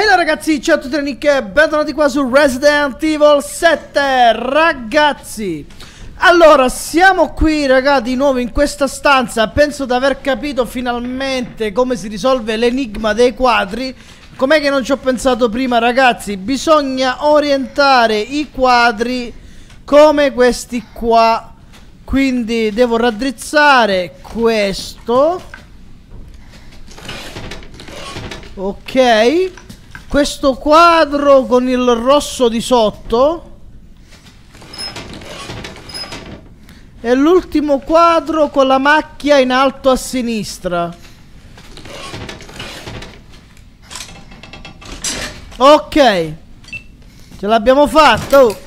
Hello ragazzi, ciao a tutti Nick e bentornati qua su Resident Evil 7 Ragazzi. Allora, siamo qui raga di nuovo in questa stanza. Penso di aver capito finalmente come si risolve l'enigma dei quadri. Com'è che non ci ho pensato prima ragazzi? Bisogna orientare i quadri come questi qua. Quindi devo raddrizzare questo. Ok questo quadro con il rosso di sotto E l'ultimo quadro con la macchia in alto a sinistra. Ok. Ce l'abbiamo fatto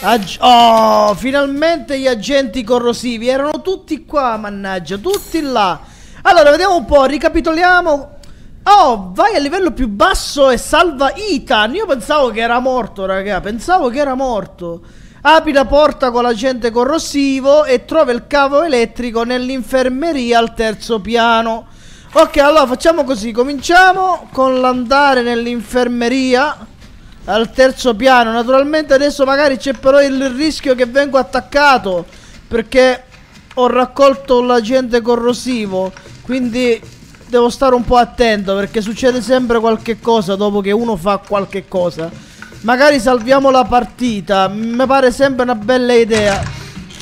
Ag Oh Finalmente gli agenti corrosivi Erano tutti qua mannaggia Tutti là. Allora vediamo un po' Ricapitoliamo Oh, vai a livello più basso e salva Ethan. Io pensavo che era morto, raga. Pensavo che era morto. Apri la porta con l'agente corrosivo e trova il cavo elettrico nell'infermeria al terzo piano. Ok, allora facciamo così. Cominciamo con l'andare nell'infermeria al terzo piano. Naturalmente adesso magari c'è però il rischio che vengo attaccato perché ho raccolto l'agente corrosivo. Quindi devo stare un po' attento perché succede sempre qualche cosa dopo che uno fa qualche cosa. Magari salviamo la partita, mi pare sempre una bella idea.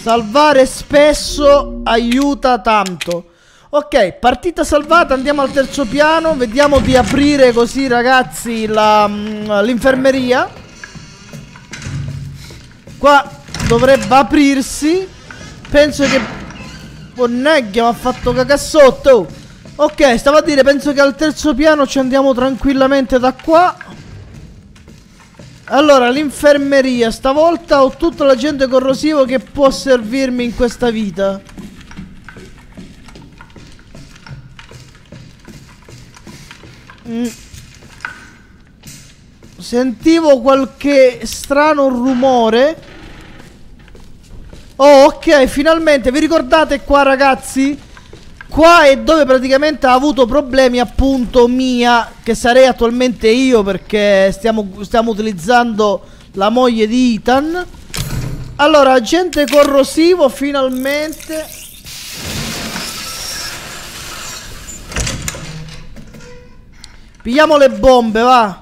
Salvare spesso aiuta tanto. Ok, partita salvata, andiamo al terzo piano, vediamo di aprire così ragazzi mm, l'infermeria. Qua dovrebbe aprirsi. Penso che... Bonneggia mi ha fatto cacassotto. Ok, stavo a dire, penso che al terzo piano ci andiamo tranquillamente da qua. Allora, l'infermeria. Stavolta ho tutto l'agente corrosivo che può servirmi in questa vita. Mm. Sentivo qualche strano rumore. Oh, ok, finalmente. Vi ricordate qua, ragazzi? Qua è dove praticamente ha avuto problemi appunto Mia Che sarei attualmente io perché stiamo, stiamo utilizzando la moglie di Ethan. Allora, agente corrosivo finalmente. Pigliamo le bombe, va.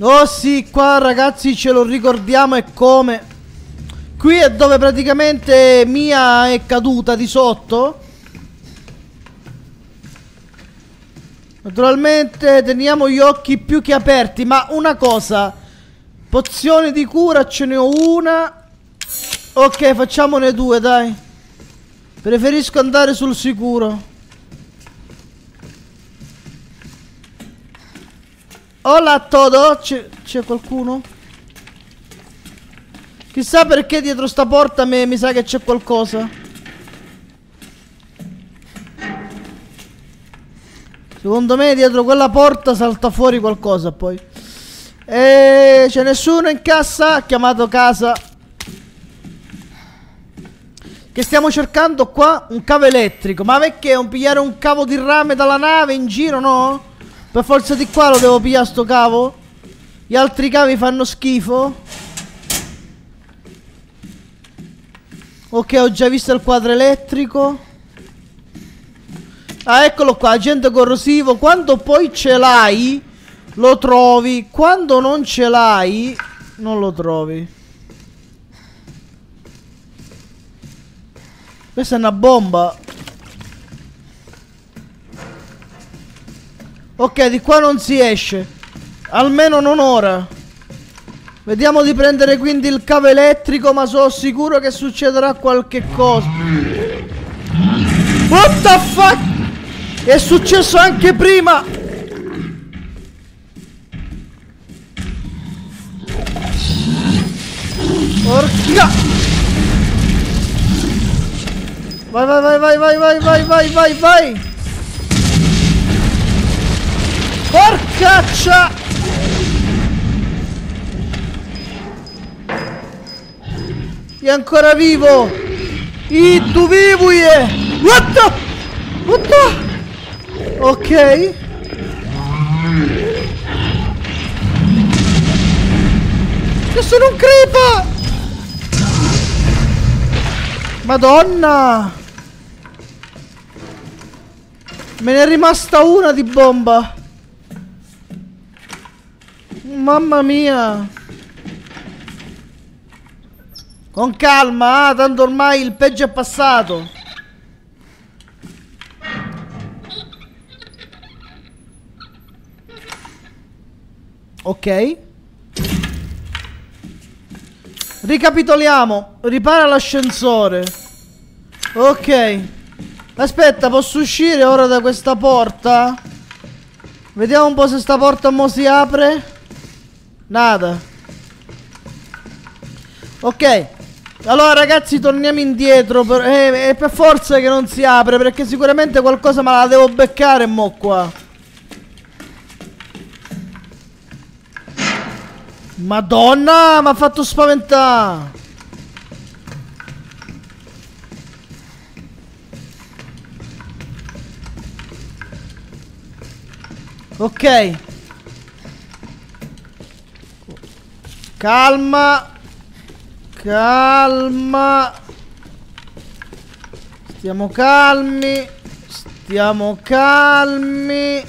Oh sì, qua ragazzi ce lo ricordiamo e come Qui è dove praticamente Mia è caduta di sotto. Naturalmente teniamo gli occhi più che aperti, ma una cosa. Pozioni di cura ce ne ho una. Ok, facciamone due, dai. Preferisco andare sul sicuro. Hola Todo, c'è qualcuno? Chissà perché dietro sta porta me, mi sa che c'è qualcosa. Secondo me dietro quella porta salta fuori qualcosa poi. E c'è nessuno in cassa, ha chiamato casa. Che stiamo cercando qua? Un cavo elettrico. Ma perché? Non pigliare un cavo di rame dalla nave in giro, no? Per forza di qua lo devo pigliare sto cavo? Gli altri cavi fanno schifo? Ok, ho già visto il quadro elettrico. Ah, eccolo qua, agente corrosivo. Quando poi ce l'hai, lo trovi. Quando non ce l'hai, non lo trovi. Questa è una bomba. Ok, di qua non si esce. Almeno non ora. Vediamo di prendere quindi il cavo elettrico, ma sono sicuro che succederà qualche cosa. What the fuck? È successo anche prima! Porca! Vai, vai, vai, vai, vai, vai, vai, vai, vai, vai! Porcaccia! È ancora vivo! I tu vivo è! What the? What the? Ok. Che sono un creeper! Madonna! Me ne è rimasta una di bomba. Mamma mia. Con calma, ah, tanto ormai il peggio è passato. Ok. Ricapitoliamo. Ripara l'ascensore. Ok. Aspetta, posso uscire ora da questa porta? Vediamo un po' se sta porta mo si apre. Nada. Ok. Allora ragazzi torniamo indietro per, eh, È per forza che non si apre Perché sicuramente qualcosa me la devo beccare mo qua Madonna, mi ha fatto spaventare. Ok. Calma. Calma. Stiamo calmi. Stiamo calmi.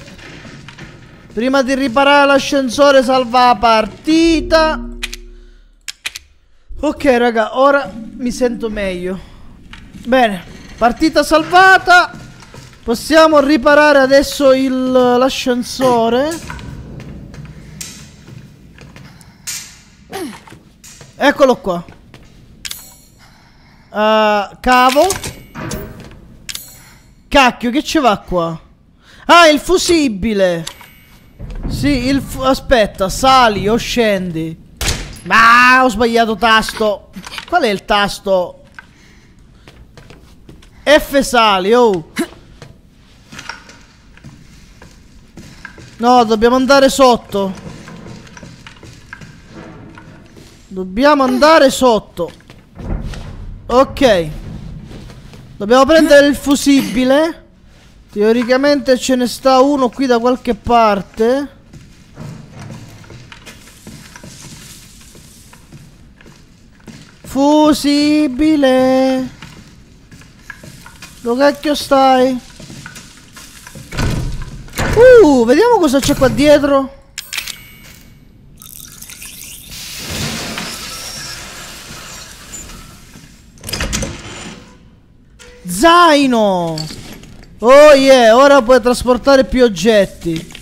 Prima di riparare l'ascensore salva la partita. Ok raga, ora mi sento meglio. Bene, partita salvata. Possiamo riparare adesso l'ascensore. Eccolo qua. Uh, cavo. Cacchio, che ci va qua? Ah, il fusibile. Sì, il... Aspetta, sali o scendi. Ma ho sbagliato tasto. Qual è il tasto? F sali, oh. No, dobbiamo andare sotto. Dobbiamo andare sotto. Ok. Dobbiamo prendere il fusibile. Teoricamente ce ne sta uno qui da qualche parte. Fusibile. Dove cacchio stai? Uh, vediamo cosa c'è qua dietro. Zaino! Oh yeah, ora puoi trasportare più oggetti.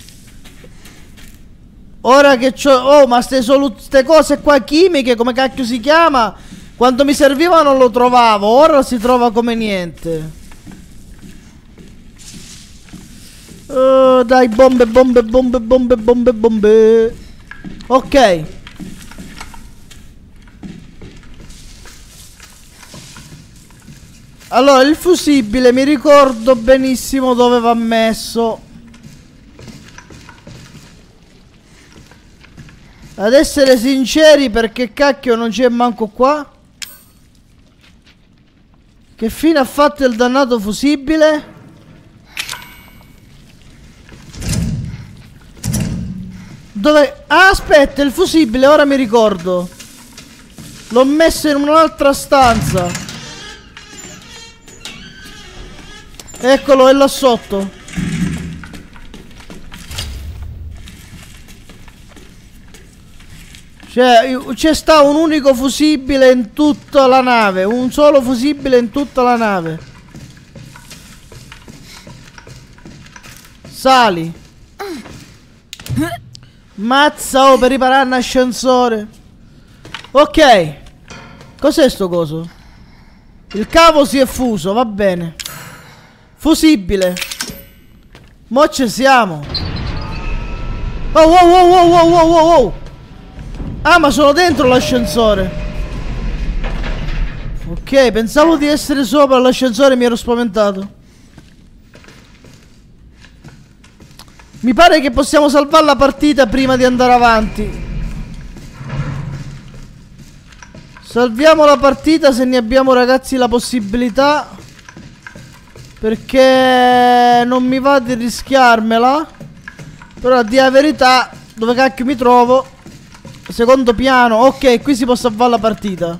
Ora che c'ho... Oh, ma ste, ste cose qua chimiche, come cacchio si chiama? Quando mi serviva non lo trovavo, ora si trova come niente. Uh, dai, bombe, bombe, bombe, bombe, bombe, bombe. Ok. Allora, il fusibile mi ricordo benissimo dove va messo. Ad essere sinceri, perché cacchio non c'è manco qua? Che fine ha fatto il dannato fusibile? Dove... Ah, aspetta, il fusibile, ora mi ricordo. L'ho messo in un'altra stanza. Eccolo, è là sotto. Cioè, c'è sta un unico fusibile in tutta la nave. Un solo fusibile in tutta la nave. Sali. Mazza, oh, per riparare un ascensore. Ok. Cos'è sto coso? Il cavo si è fuso, va bene. Fusibile. Mo ci siamo. Oh, wow, wow, wow, wow, wow, wow. Ah, ma sono dentro l'ascensore. Ok, pensavo di essere sopra l'ascensore e mi ero spaventato. Mi pare che possiamo salvare la partita prima di andare avanti. Salviamo la partita se ne abbiamo ragazzi la possibilità. Perché non mi va di rischiarmela. Però a dire la verità, dove cacchio mi trovo? Secondo piano. Ok, qui si può salvare la partita.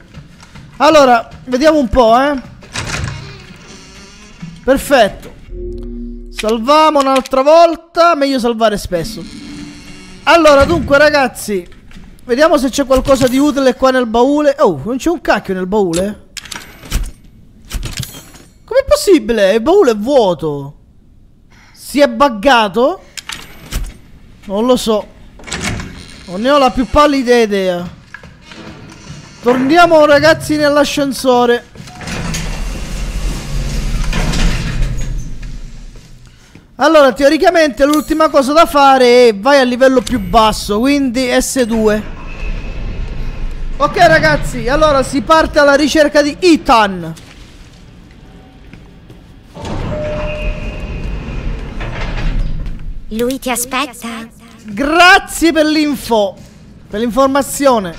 Allora, vediamo un po', eh. Perfetto. Salviamo un'altra volta. Meglio salvare spesso. Allora, dunque, ragazzi. Vediamo se c'è qualcosa di utile qua nel baule. Oh, non c'è un cacchio nel baule? Com'è possibile? Il baule è vuoto. Si è buggato? Non lo so. Non ne ho la più pallida idea. Torniamo ragazzi nell'ascensore. Allora, teoricamente l'ultima cosa da fare è vai a livello più basso, quindi S2. Ok ragazzi, allora si parte alla ricerca di Ethan. Lui ti aspetta? Grazie per l'info, per l'informazione.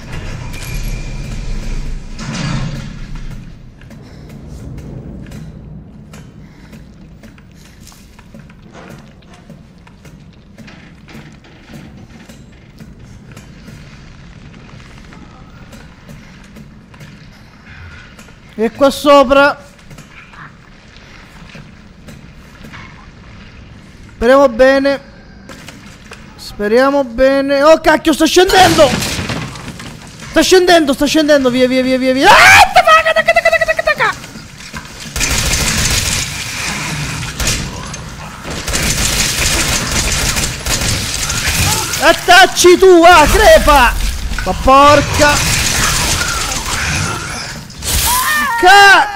E qua sopra Speriamo bene. Speriamo bene. Oh cacchio sta scendendo! Sta scendendo sta scendendo. Via via via via via. Ah, taca, taca. Attacci tu ah crepa. Ma porca. Ca...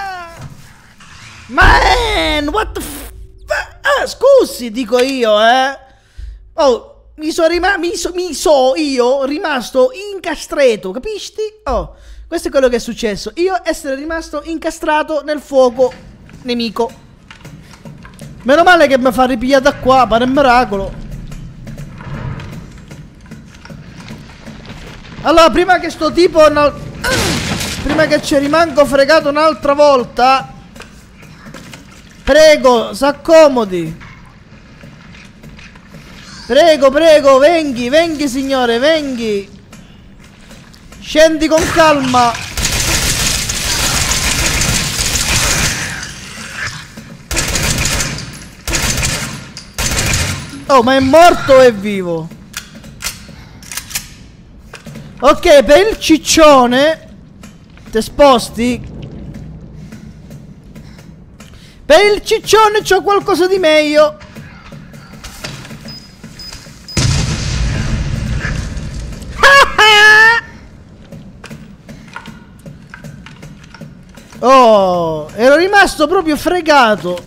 Man, what the f... Ah, scusi, dico io, eh. Oh, mi so, mi, so, mi so io rimasto incastrato, capisci? Oh, questo è quello che è successo. Io essere rimasto incastrato nel fuoco nemico. Meno male che mi fa ripigliata qua, pare un miracolo. Allora, prima che sto tipo... Prima che ci rimango fregato un'altra volta Prego, s'accomodi Prego, prego, venghi, venghi signore, venghi Scendi con calma Oh, ma è morto o è vivo? Ok, per il ciccione Te sposti? Per il ciccione c'ho qualcosa di meglio. Oh, ero rimasto proprio fregato.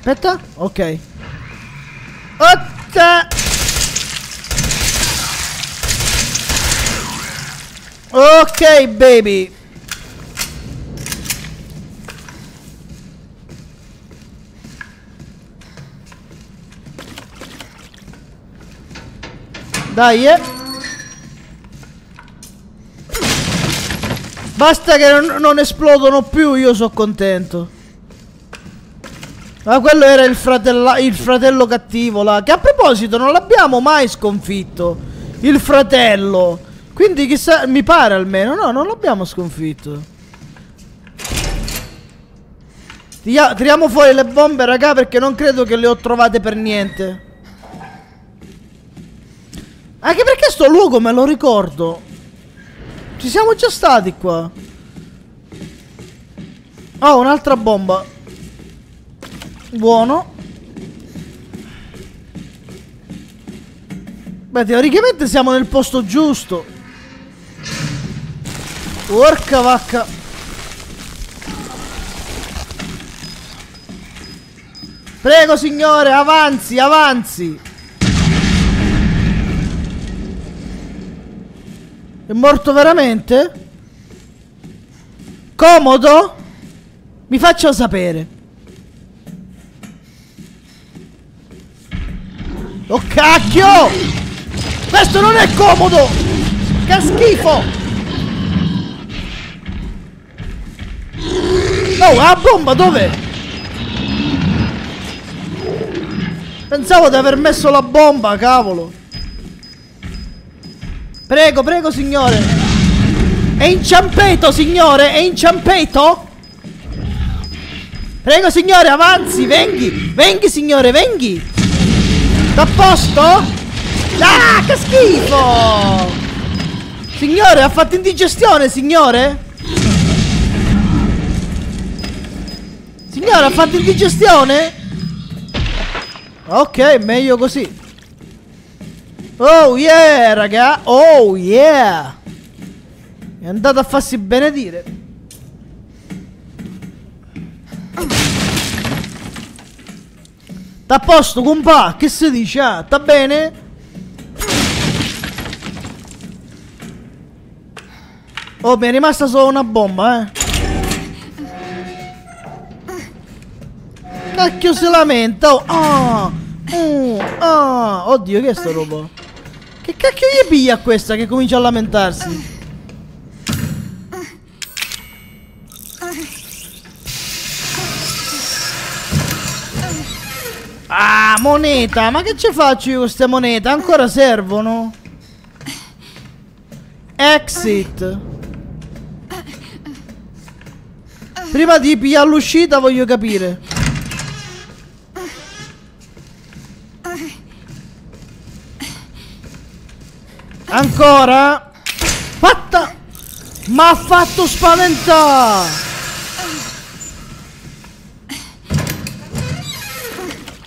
Aspetta. Ok. Otta. Ok, baby. Dai, eh. Basta che non, non esplodono più, io sono contento. Ma quello era il, fratella, il fratello cattivo là. Che a proposito non l'abbiamo mai sconfitto. Il fratello. Quindi chissà, mi pare almeno. No, non l'abbiamo sconfitto. Tiriamo fuori le bombe, raga, perché non credo che le ho trovate per niente. Anche perché sto luogo me lo ricordo. Ci siamo già stati qua. Oh, un'altra bomba. Buono. Beh, teoricamente siamo nel posto giusto. Porca vacca. Prego, signore, avanzi, avanzi. È morto veramente? Comodo? Mi faccia sapere. Oh cacchio! Questo non è comodo! Che schifo! No, la bomba dove? Pensavo di aver messo la bomba, cavolo. Prego, prego, signore. È inciampeto, signore, è inciampeto? Prego, signore, avanzi, venghi. Venghi, signore, venghi. Da posto? Ah, che schifo! Signore, ha fatto indigestione, signore? Signore, ha fatto indigestione? Ok, meglio così. Oh yeah, raga. Oh yeah. È andato a farsi benedire. T'ha posto, compa? Che si dice? Ah, sta bene? Oh, mi è rimasta solo una bomba, eh. Cacchio si lamenta. Oh, uh, ah. Oddio, che è sto robo? Che cacchio gli piglia questa che comincia a lamentarsi? Ah, moneta! Ma che ci faccio io con queste monete? Ancora servono? Exit. Prima di pigliare l'uscita voglio capire. Ancora? Fatta! Ma ha fatto spaventare!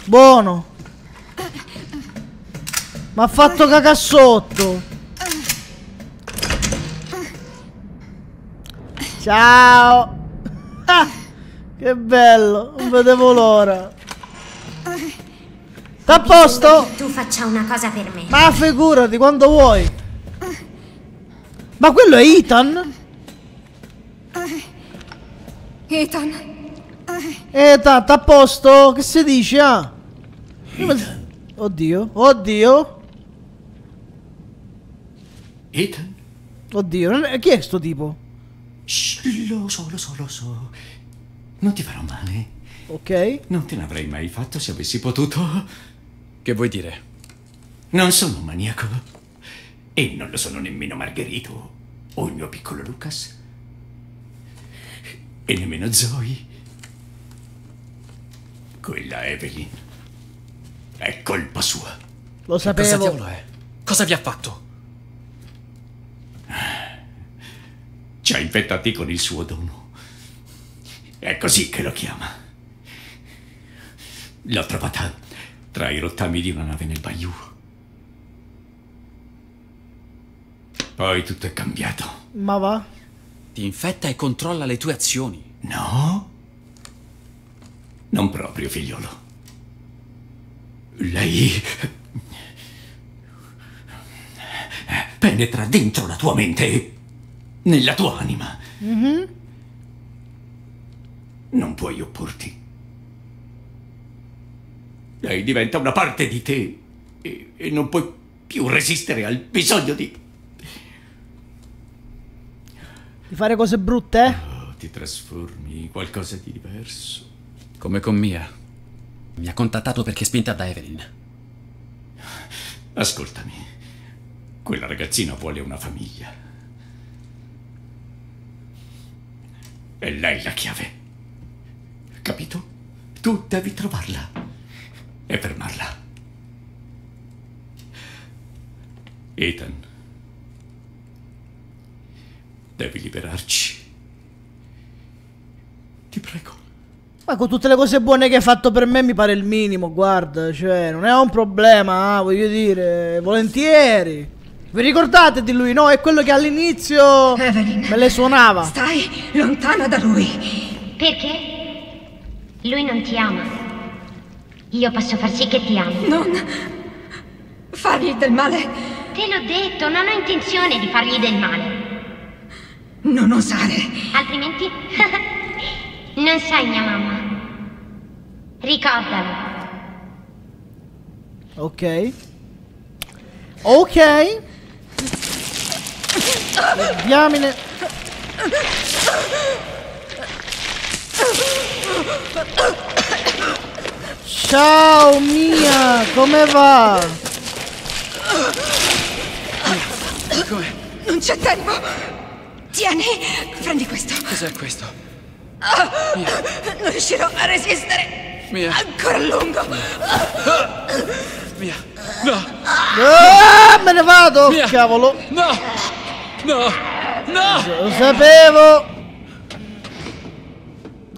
Buono. Ma ha fatto sotto. Ciao. Ah, che bello. Non vedevo l'ora. Sta a posto? tu faccia una cosa per me. Ma figurati quando vuoi. Ma quello è Ethan? Ethan. Ethan, sta a posto? Che si dice? Ah? Oddio, oddio. Ethan? Oddio, chi è sto tipo? Shh, lo so, lo so, lo so. Non ti farò male. Ok. Non te l'avrei mai fatto se avessi potuto. Che vuoi dire? Non sono un maniaco. E non lo sono nemmeno Margherito o il mio piccolo Lucas. E nemmeno Zoe. Quella Evelyn. È colpa sua. Lo sapevo. Cosa diavolo è? Cosa vi ha fatto? Ci ha infettati con il suo dono. È così che lo chiama. L'ho trovata tra i rottami di una nave nel Bayou. Poi tutto è cambiato. Ma va? Ti infetta e controlla le tue azioni. No? Non proprio, figliolo. Lei penetra dentro la tua mente, nella tua anima. Mm-hmm. Non puoi opporti. Lei diventa una parte di te e, e non puoi più resistere al bisogno di... Di fare cose brutte? Oh, ti trasformi in qualcosa di diverso. Come con Mia. Mi ha contattato perché è spinta da Evelyn. Ascoltami, quella ragazzina vuole una famiglia. È lei la chiave. Capito? Tu devi trovarla e fermarla. Ethan, devi liberarci. Ti prego. Ma con tutte le cose buone che hai fatto per me mi pare il minimo, guarda, cioè, non è un problema, ah, voglio dire, volentieri. Vi ricordate di lui, no? È quello che all'inizio me le suonava. Stai lontana da lui. Perché? Lui non ti ama. Io posso far sì che ti ami. Non fargli del male. Te l'ho detto, non ho intenzione di fargli del male. Non osare. Altrimenti Non sei mia mamma. Ricordalo. Ok. Ok. Diamine. Ciao mia, come va? Non c'è tempo! Tieni! Prendi questo! Cos'è questo? Non riuscirò a resistere! Mia, Ancora a lungo! mia. No, Ah, me ne vado, Via. cavolo. no, no, no. Lo sapevo.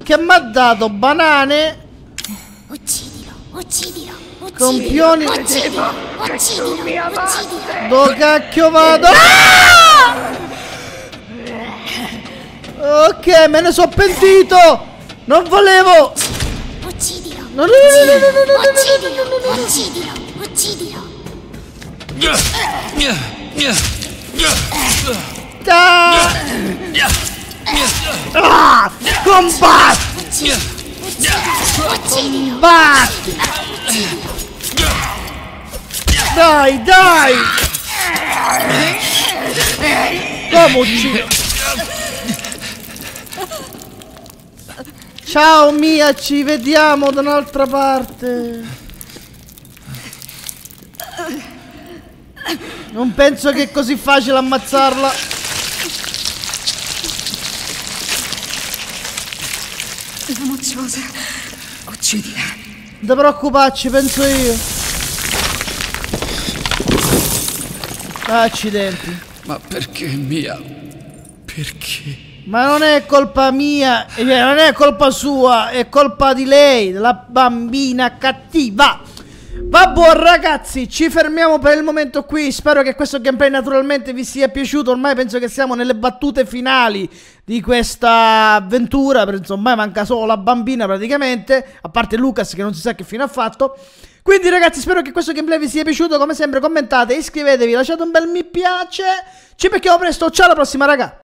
Che mi ha dato banane, Uccidilo, uccidilo, campioni. Uccidilo, uccidilo, uccidilo. Dove cacchio vado? Ah! Ok, me ne sono pentito. Non volevo. Uccidilo. No, no, no, no, no, no, no, no, Uccidilo, uccidilo, uccidilo. Ah! Ah! Combatti! Uccidilo. Batti! Dai, dai! Come uccido? Ciao Mia, ci vediamo da un'altra parte. Non penso che è così facile ammazzarla. La mocciosa! Uccidila! Non ti preoccuparci, penso io. Accidenti. Ma perché mia? Perché? Ma non è colpa mia, eh, non è colpa sua, è colpa di lei, della bambina cattiva. Vabbè ragazzi, ci fermiamo per il momento qui. Spero che questo gameplay naturalmente vi sia piaciuto. Ormai penso che siamo nelle battute finali di questa avventura. Penso ormai manca solo la bambina praticamente, a parte Lucas che non si sa che fine ha fatto. Quindi ragazzi spero che questo gameplay vi sia piaciuto. Come sempre commentate, iscrivetevi, lasciate un bel mi piace. Ci becchiamo presto, ciao alla prossima raga.